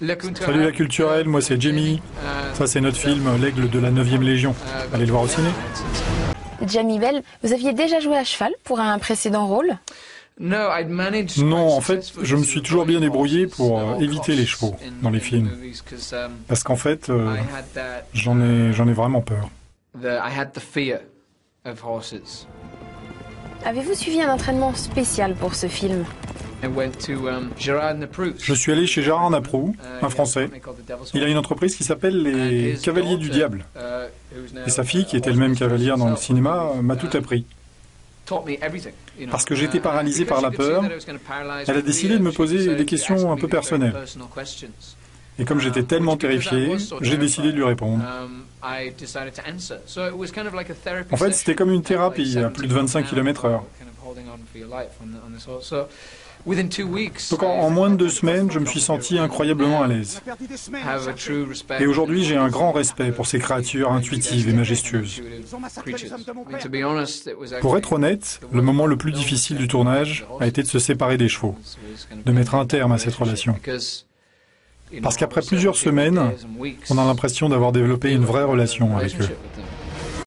Salut la culturelle, moi c'est Jamie. Ça c'est notre film L'aigle de la 9e Légion. Allez le voir au ciné. Jamie Bell, vous aviez déjà joué à cheval pour un précédent rôle? Non, en fait, je me suis toujours bien débrouillé pour euh, éviter les chevaux dans les films. Parce qu'en fait, euh, j'en ai, j'en ai vraiment peur. Avez-vous suivi un entraînement spécial pour ce film? Je suis allé chez Gérard Naprou, un Français. Il a une entreprise qui s'appelle les Cavaliers du Diable. Et sa fille, qui était elle-même cavalière dans le cinéma, m'a tout appris. Parce que j'étais paralysé par la peur, elle a décidé de me poser des questions un peu personnelles. Et comme j'étais tellement terrifié, j'ai décidé de lui répondre. En fait, c'était comme une thérapie à plus de 25 km/h. Donc en, en moins de deux semaines, je me suis senti incroyablement à l'aise. Et aujourd'hui, j'ai un grand respect pour ces créatures intuitives et majestueuses. Pour être honnête, le moment le plus difficile du tournage a été de se séparer des chevaux, de mettre un terme à cette relation. Parce qu'après plusieurs semaines, on a l'impression d'avoir développé une vraie relation avec eux.